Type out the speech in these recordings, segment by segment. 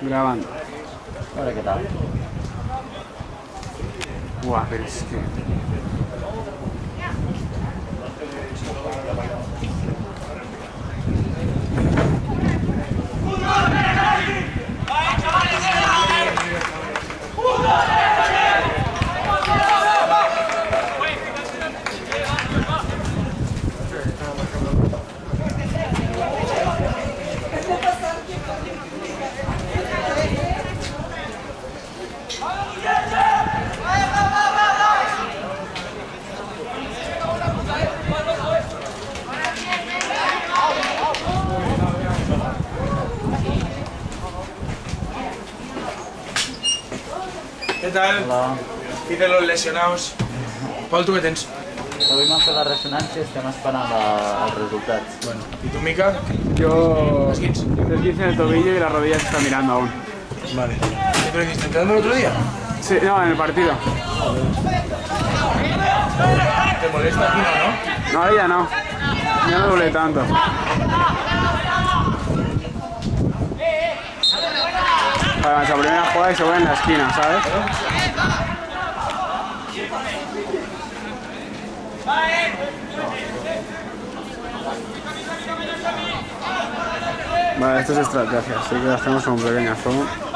Grabando. Hola, ¿qué tal? Buah, pero es que... Què tal? Hola. Dicen los lesionados. Pol, tu què tens? Avui m'han fet la ressonància i estem esperant la, els resultats. Bueno. I tu, Mica? Yo... Esguins. Desguince en el tobillo y la rodilla se está mirando aún. Vale. ¿Qué te lo hiciste entrenando el otro día? Sí, no, en el partido. ¿Te molesta aquí, no? No, ahora ya no. Ya no duele tanto. Para la primera jugada y se vuelve en la esquina, ¿sabes? Vale, esto es estrategia, así que hacemos con pequeña zoom.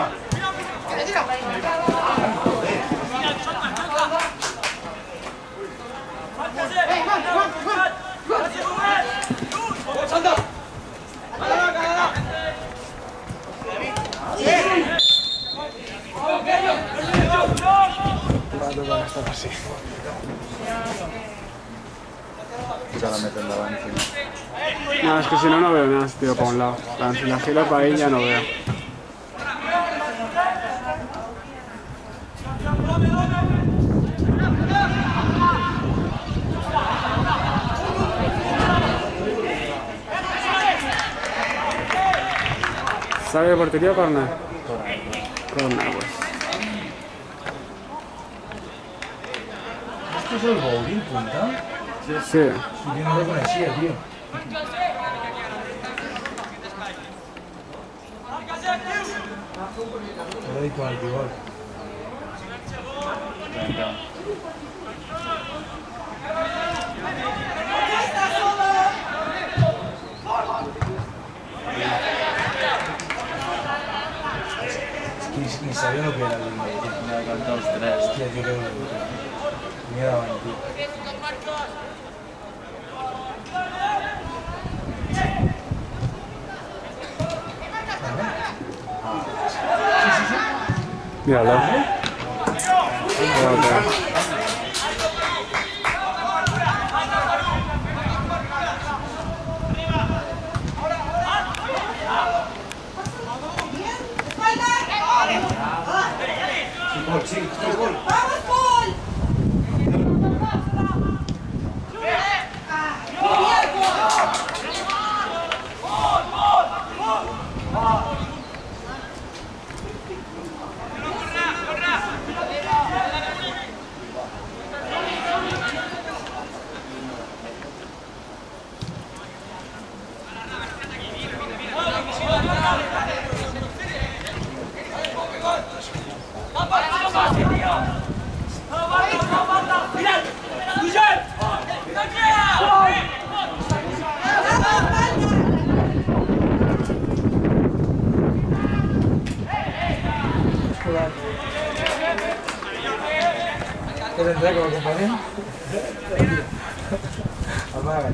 más. No, es que si no, no veo nada, para un lado. Si la para ahí, ya no veo. ¿Sabe de portería o corner? Corner, pues. ¿Esto es el bowling, punta? Sí. Yo no lo conocía, tío. Ahora di con el pivot. Venga. Ni, ni sabía lo que era el bowling. Me ha cantado los tres. Hostia, tío, qué bonito. Mira, bueno, tío. Míralo. Joder. ¡Vamos, Paul! ¿Qué tendrá como compañero? Apaga.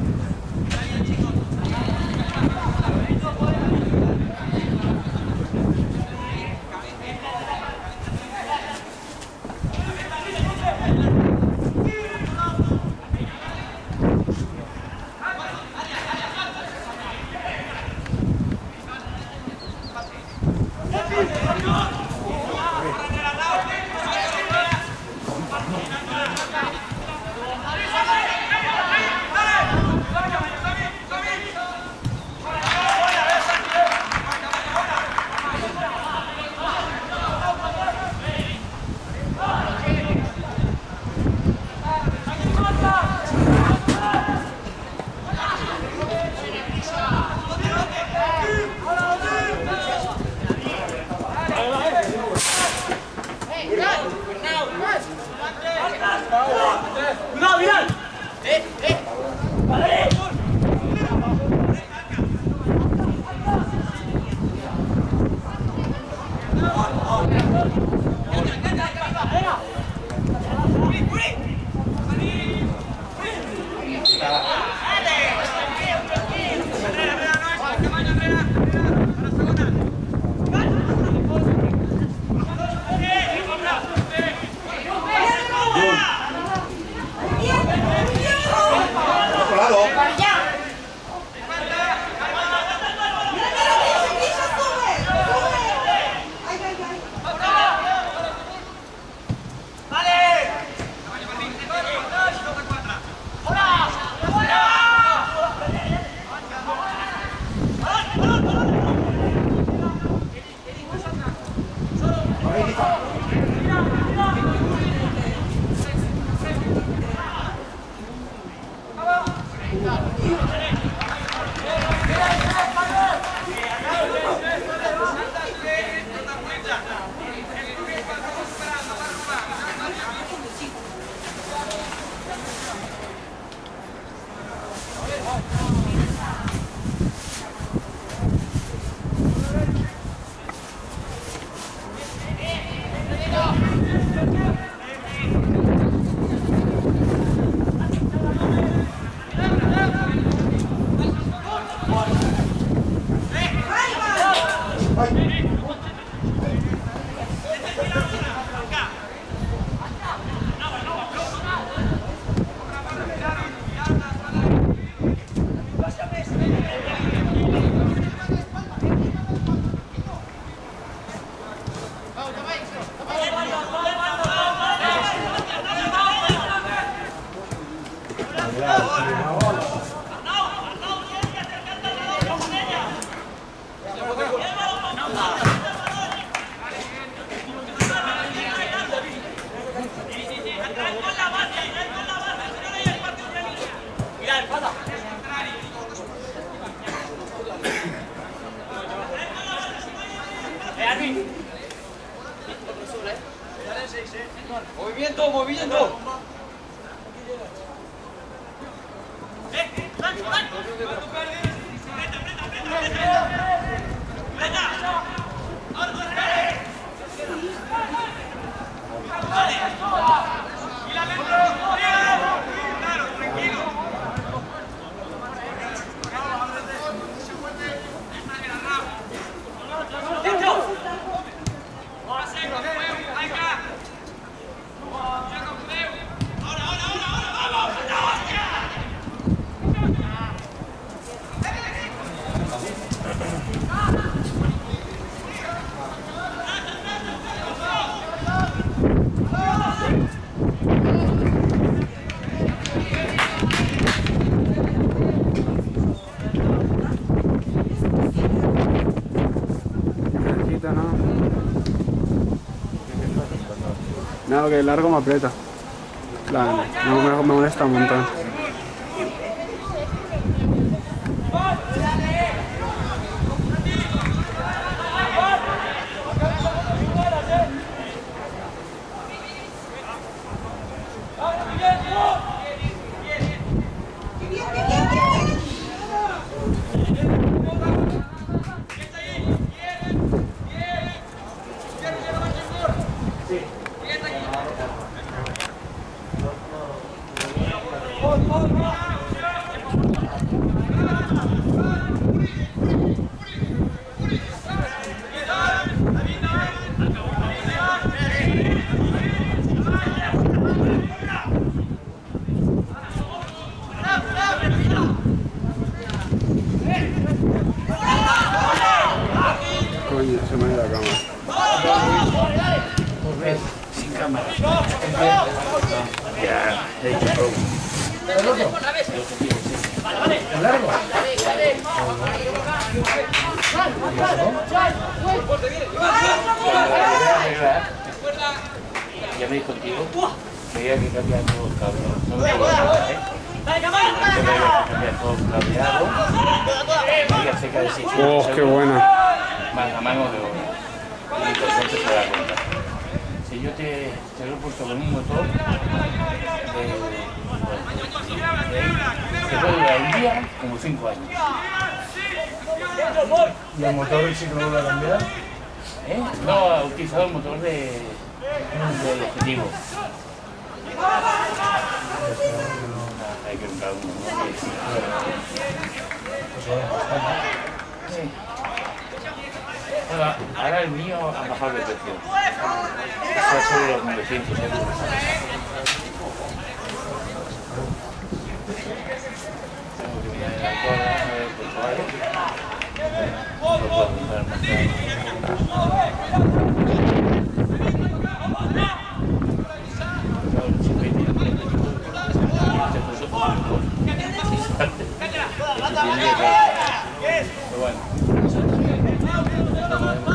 No, que largo me aprieta. Me, me- me molesta un montón. Coño, se me ha ido la cámara. Ya me dijo el tío que había que cambiar todo el cableado. No me acuerdo nada, ¿eh? Que había que cambiar todo el cableado. Había cerca de 600 ¡Oh, qué euros buena! Más a mano de obra. Y por suerte se da cuenta. Si yo te, te lo he puesto con un motor de... Te puede durar un día como 5 años. ¿Y el motor sí que lo vuelve a cambiar? ¿Eh? No, ha utilizado el motor de, del objetivo. Hay que buscar uno. ¿no? Sí. Ahora, ahora el mío ha bajado de precio. Está sobre los 900 euros. Tengo que mirar en la cola, a ver,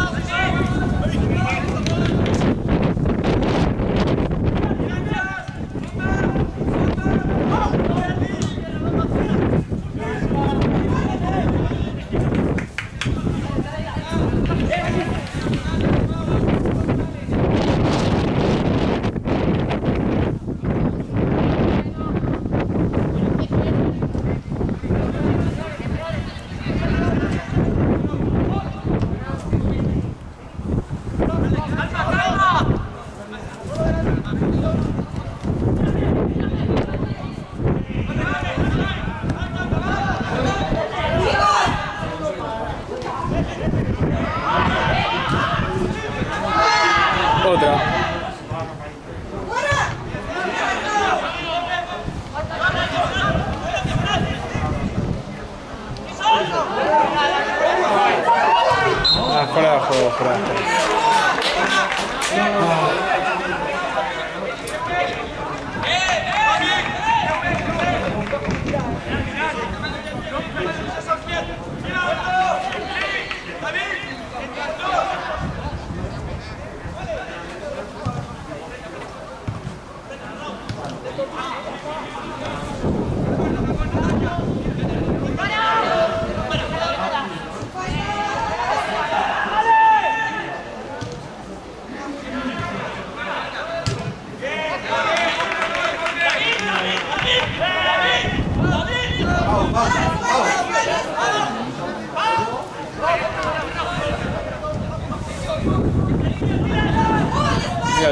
Otra. Ah, fuera de juego, fuera de juego.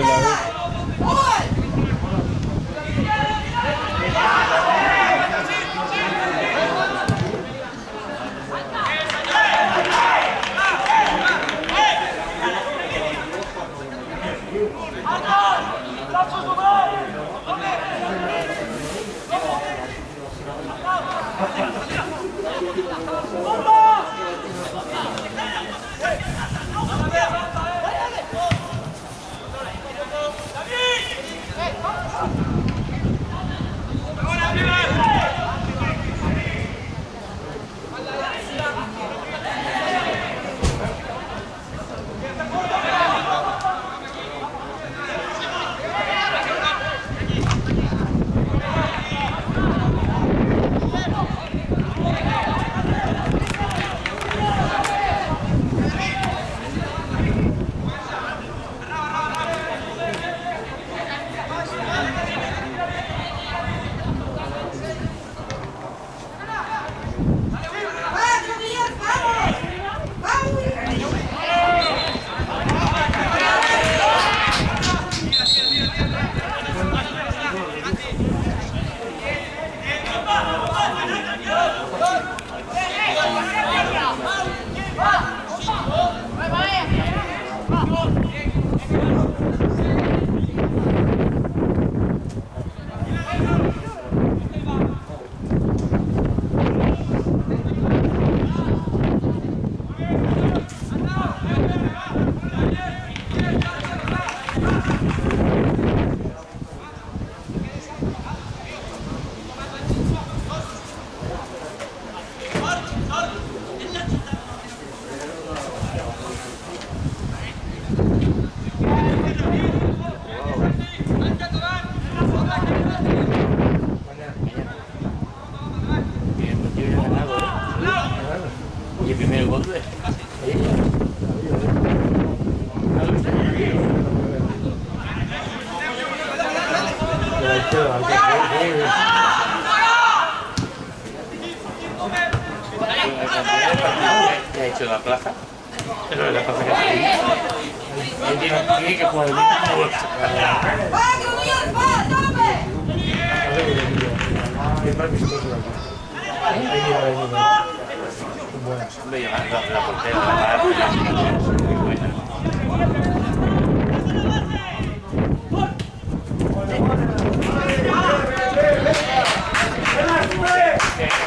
Hello.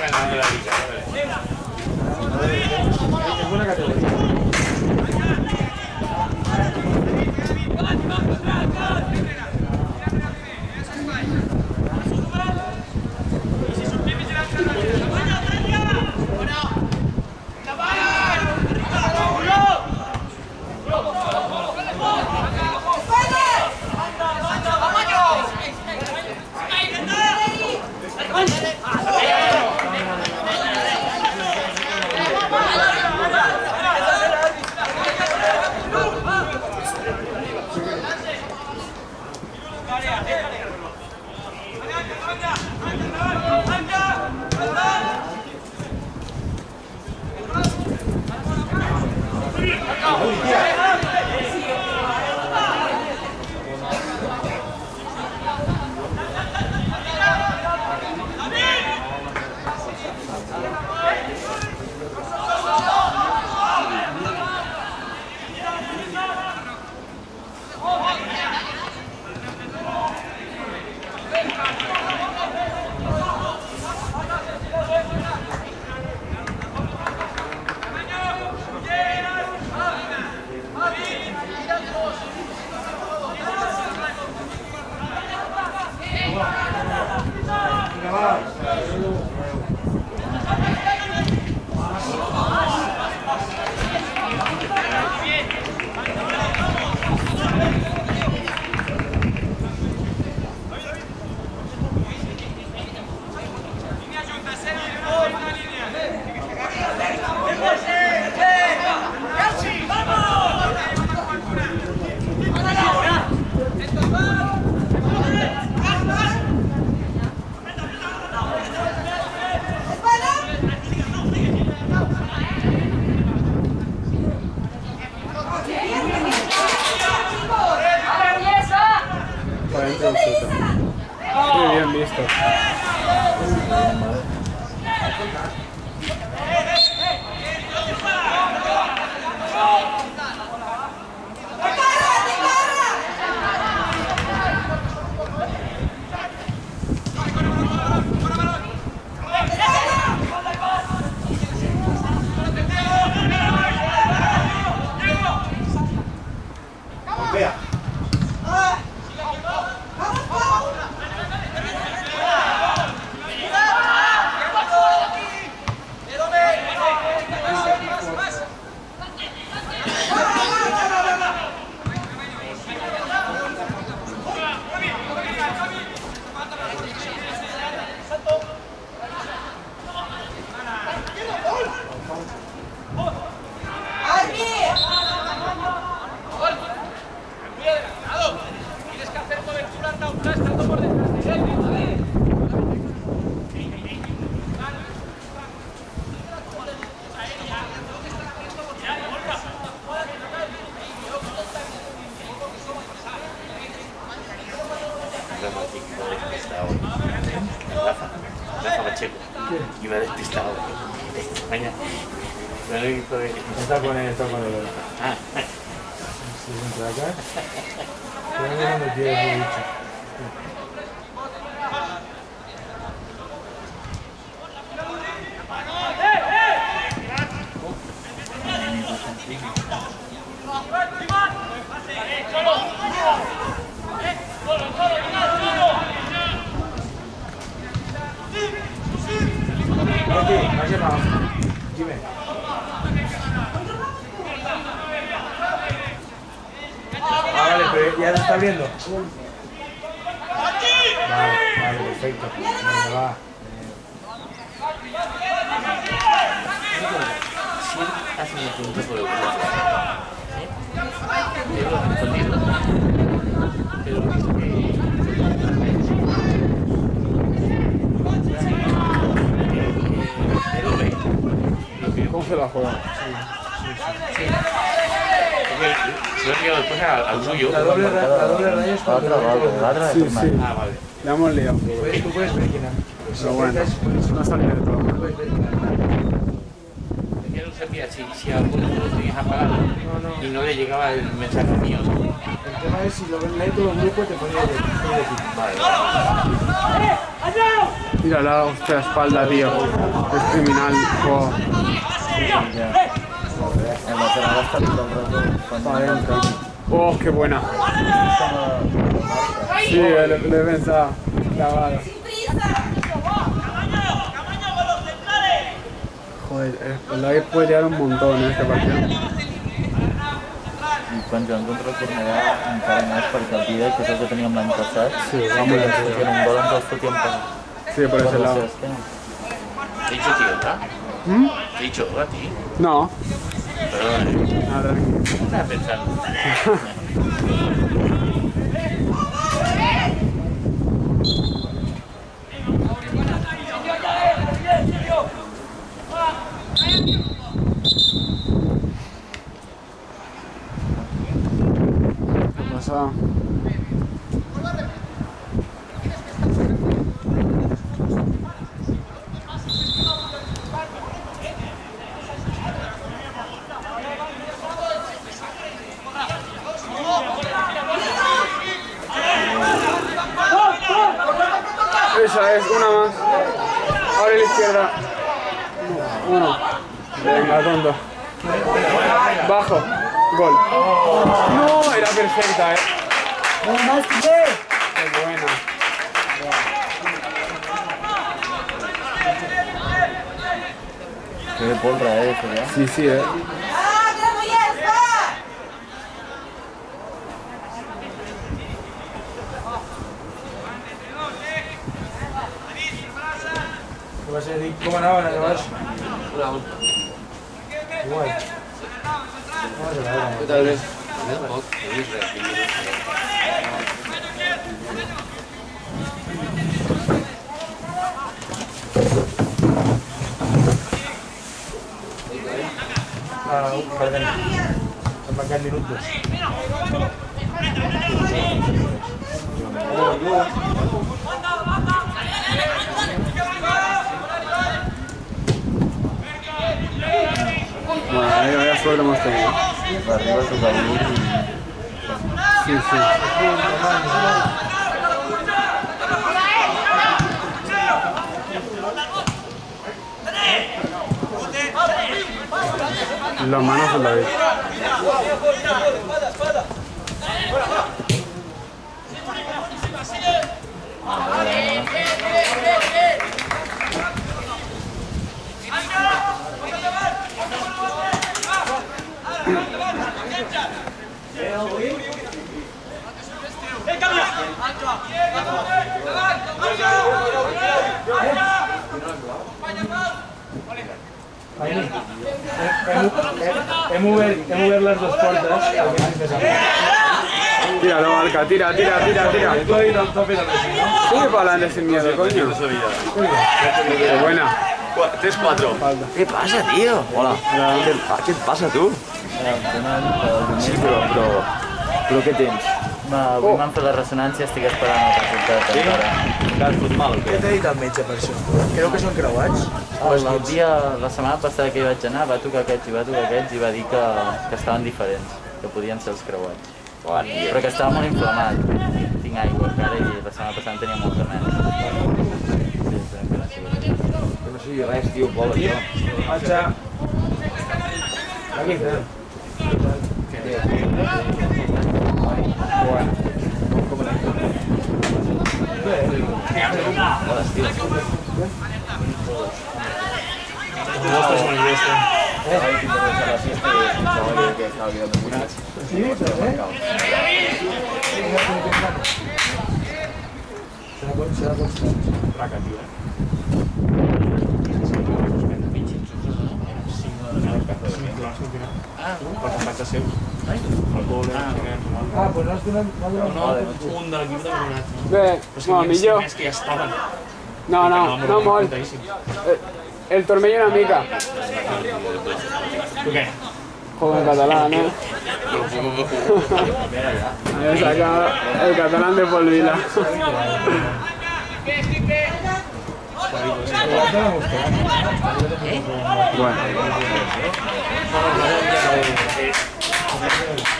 Ganando la liga, está abriendo. Vale, vale, perfecto. Venga, va. Sí he respondido. Pero que... Pero ¿Cómo se la juega? Porque después al, suyo. La doble, la doble raya es cuando l'altre, l'altre Sí, sí. Ah, vale. La hemos liado. Puedes- Tú puedes ver quién. Pero bueno, de todo. Si, si alguno lo tenías apagado y no le llegaba el mensaje mío. El tema es si lo ven todo el grupo te pone de. Vale. Mírala, hostia, espalda, tío. Es criminal. Oh. Oh, qué buena. Sí, le, le he pensado. Eh, el David puede tirar un montón en este partido. juguen contra el Cornellà encara més perquè el dia que és el que teníem l'any passat Sí, va muy que ens bien. fotien un gol ens els fotíem per, Sí, por ese lado. Te he dicho tío, ¿verdad? ¿Mm? Te he dicho a ti. No, Perdón, ¿eh? nada. ¿Qué estás pensando? ¿Qué pasa? Esa es, una más. Abre la izquierda. Uno. Venga, tonto. Bajo. Gol. No, era perfecta, eh. Qué buena. Que de polra, ja. Sí, sí, eh. Què vas a dir? Com anaven allà baix? Igual. No vas a veure. Ah, un perdem. Hem marcat minut dos. Bueno, ahí vaya suerte hemos tenido. Arriba a i... Sí, sí. Las manos en la. Hem, hem, hem, obert, les dues portes Tíralo, Barca, tira, tira, tira, tira. Sigue para adelante sin miedo, coño. Qué buena. 3-4. Falta. ¿Qué pasa, tío? Hola. ¿Qué, te- ¿Qué tenen el Sí, però, però... però què tens? Avui m'han fet la ressonància, estic esperant el resultat encara. Cas fot mal o Què què? t'ha dit el metge per això? Creu que són creuats? El, el dia, la setmana passada que hi vaig anar, va tocar aquests i va tocar aquests i va dir que, que estaven diferents, que podien ser els creuats. Bon dia. Però que estava molt inflamat. Tinc aigua encara i la setmana passada en tenia molta més. Sí, que no sigui. Que no sigui res, tio, vol això. Vaig a... Aquí, Fer. Ahí que te vas a la siesta y el chaval que estaba quedando muy mal. Sí, constant. Ah, pues no has donat... No donat... Un de l'equip de. Bé, havia millor. que ja estaven. No, no, no molt. El tornillo una mica. Tu què? El catalán de Polvila. Bueno,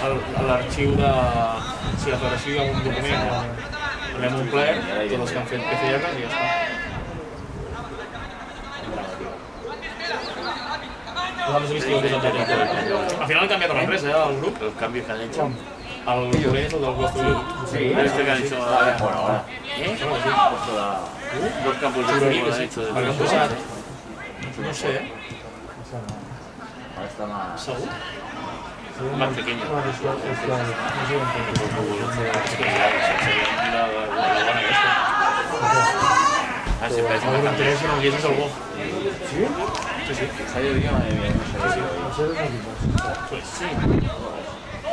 El- L'arxiu de... Si la federació hi ha un document, l'hem omplert, tots els que han fet PCR i ja està. Nosaltres hem vist que hi ha un desatès. Al final han canviat l'empresa, eh, el grup. Los cambios que han hecho. És el del vostre grup. Sí, este que han hecho por ahora. ¿Eh? Dos campos de fútbol que han sí. hecho han posat... No sé, eh? Ahora está más... Segur? más pequeño. Es el. Sí, sí. Mía, no se ha llovido. No sé equipos. Pues sí.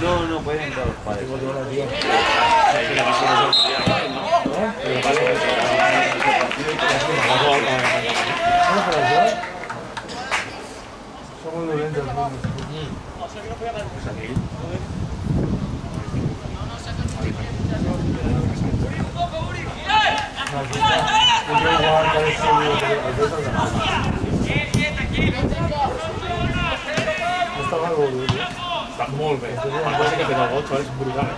No, no pueden entrar los padres. Bueno, però jo... Som molt dolents els niños. Podria jugar cada estiu els dos al demà. No està mal gol, eh? Està molt bé. El que passa que fet el gol, xaval, és brutal.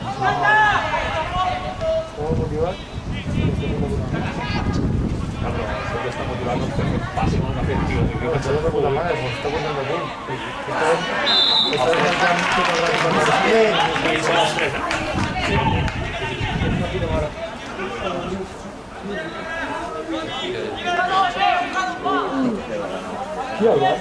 Motivat. Ah, està motivat passi molt que tio. Però això puta mare, s'ho està de punt. El I eh? Qui el va?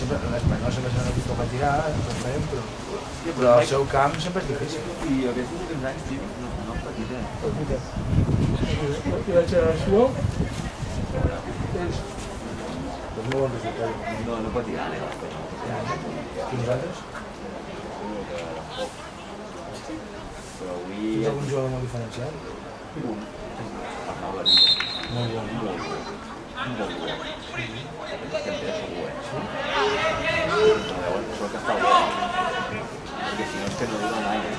Sempre, l'Espanyol sempre però, però el seu camp sempre és difícil. I aquests últims anys, tio, no, no és petit? I la generació és, és molt bon resultat. No, no tirar, eh, l'Espanyol. I nosaltres? Però avui... Tens algun jugador molt diferencial? Un. Arnau Garriga. Molt bon. Molt bo. Bon bo. Sempre segur, eh? Sí? Llavors, sort que està bo. Perquè si no és que no dura gaire.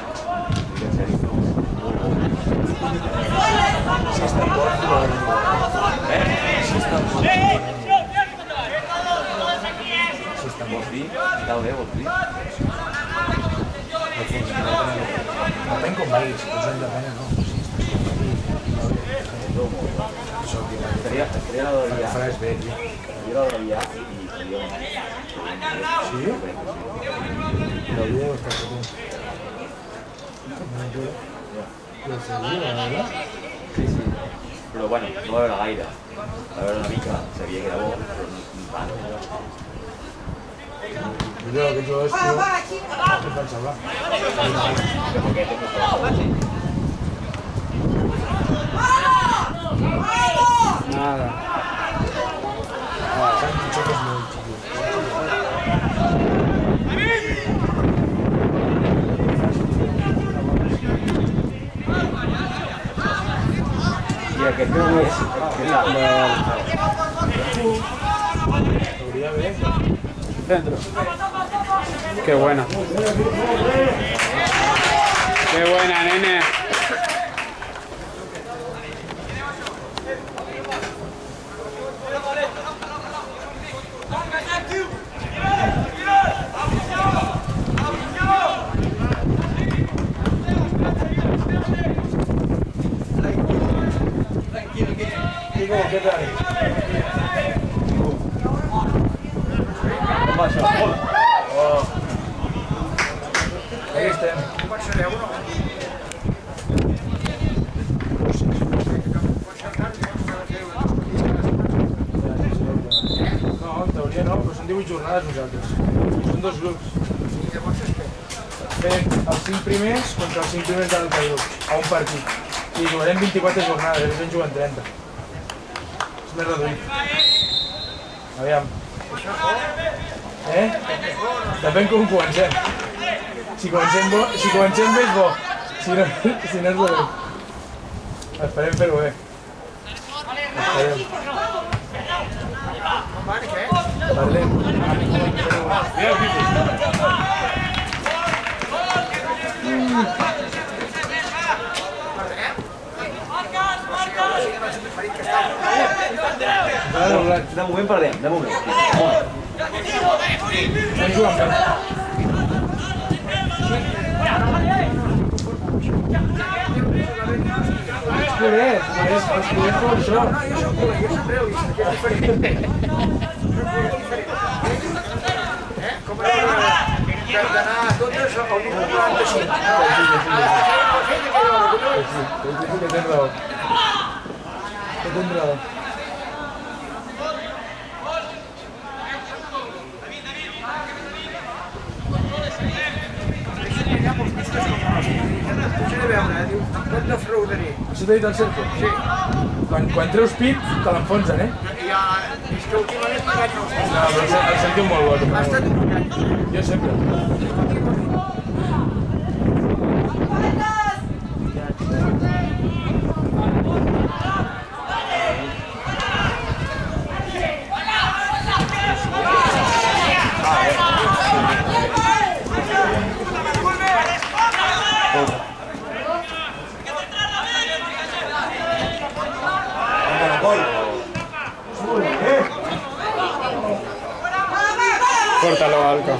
Dic en sèrio. Molt bo. Si és tan bon, jugador. Eh? Si és tan bon, si és tan bon. Vols dir? Cal bé, vols dir? No funciona. Si posen de pena, no. La la. Sí? La. No, sé, la verdad. Sí, sí. Però bueno, no va veure gaire. Va veure una mica, sabia que era bo, però no, no. Millor aquests jugadors, tio, què fan salvar? Que poquet, no estava Nada. Santi Choco és molt xico. I aquest no és... Què tal? Hauria bé. Centro. Qué buena. Qué buena, nene. Però són 18 jornades nosaltres. Són dos grups. Fem els 5 primers contra els 5 primers de l'altre grup, a un partit. I jugarem 24 jornades, ells en juguen 30. És més reduït. Aviam. Eh? Depèn com comencem. Si comencem, bo, si comencem bé és bo, si no, si no és dolent. Esperem fer-ho bé. Esperem. Parlem. Ara doblat. De moment perdem, de moment. Estem jugant bé. Els culers, els els culers fan això. Que tens raó. Que tens raó. Això t'ha dit el Sergio? Sí. Quan, quan treus pit, te l'enfonsen, eh? Ja, és que últimament m'ha no No, però el Ser- el Sergio és molt bo. també. Jo sempre. Córtalo, Alca.